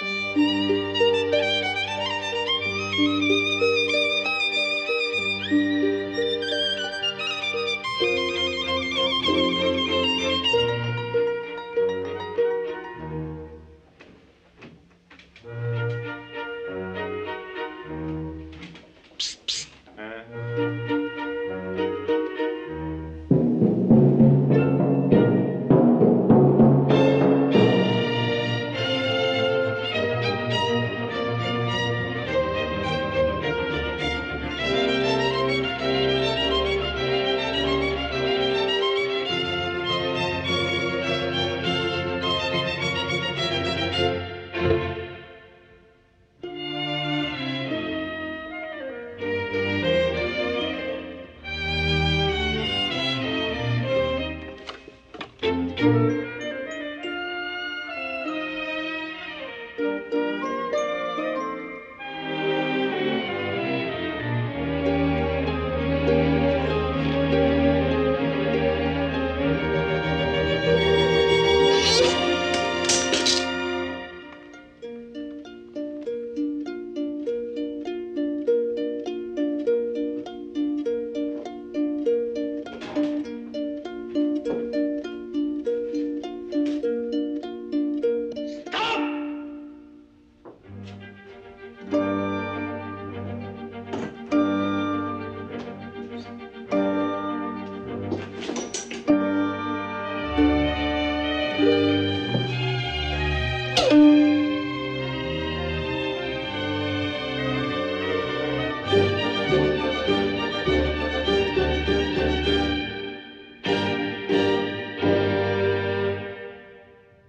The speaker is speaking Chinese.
了。